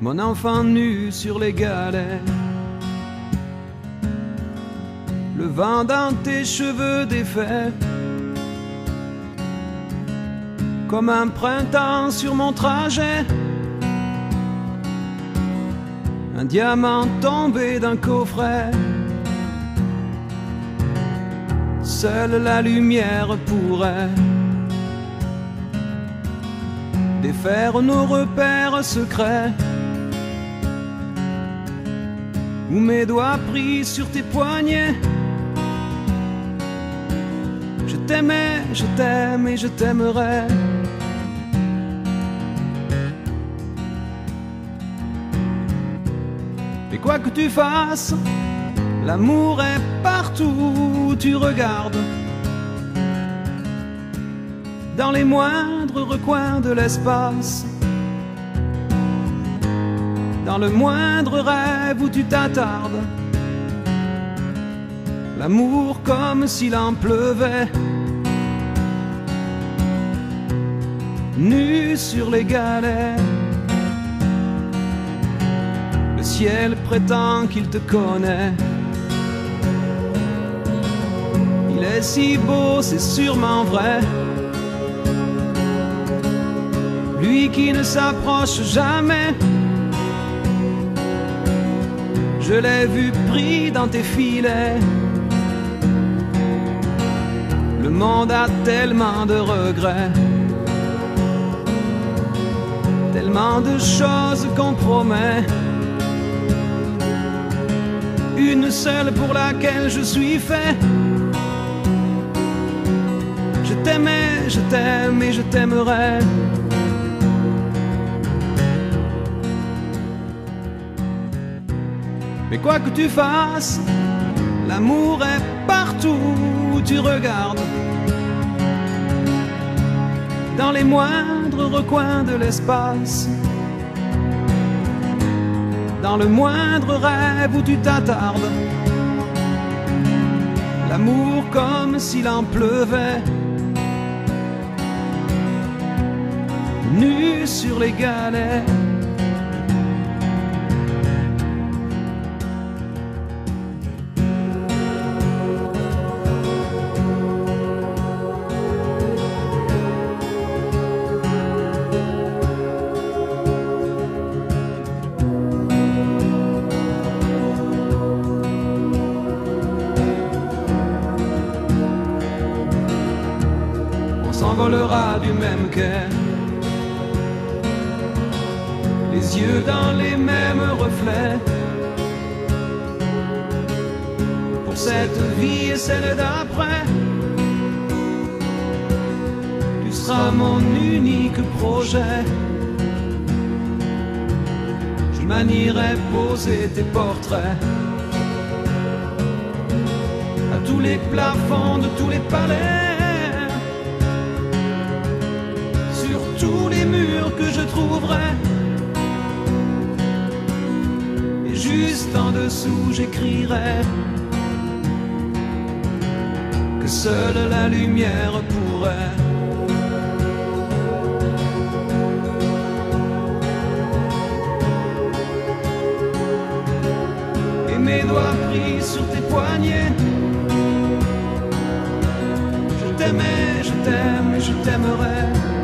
mon enfant nu sur les galets. Le vent dans tes cheveux défaits, comme un printemps sur mon trajet. Un diamant tombé d'un coffret. Seule la lumière pourrait défaire nos repères secrets. Où mes doigts pris sur tes poignets. Je t'aimais, je t'aime et je t'aimerai. Et quoi que tu fasses, l'amour est partout où tu regardes. Dans les moindres recoins de l'espace. Dans le moindre rêve où tu t'attardes. L'amour comme s'il en pleuvait. Nu sur les galets. Le ciel prétend qu'il te connaît. Il est si beau, c'est sûrement vrai. Lui qui ne s'approche jamais. Je l'ai vu pris dans tes filets. Le monde a tellement de regrets. Tellement de choses qu'on promet. Une seule pour laquelle je suis fait. Je t'aimais, je t'aime et je t'aimerai. Mais quoi que tu fasses, l'amour est partout où tu regardes. Dans les moindres recoins de l'espace. Dans le moindre rêve où tu t'attardes. L'amour comme s'il en pleuvait. Nu sur les galets. Du même quai. Les yeux dans les mêmes reflets. Pour cette vie et celle d'après. Tu seras mon unique projet. Je manierai poser tes portraits. À tous les plafonds de tous les palais sur tous les murs que je trouverai. Et juste en dessous, j'écrirai que seule la lumière pourrait. Et mes doigts pris sur tes poignets. Je t'aimais, je t'aime je t'aimerai.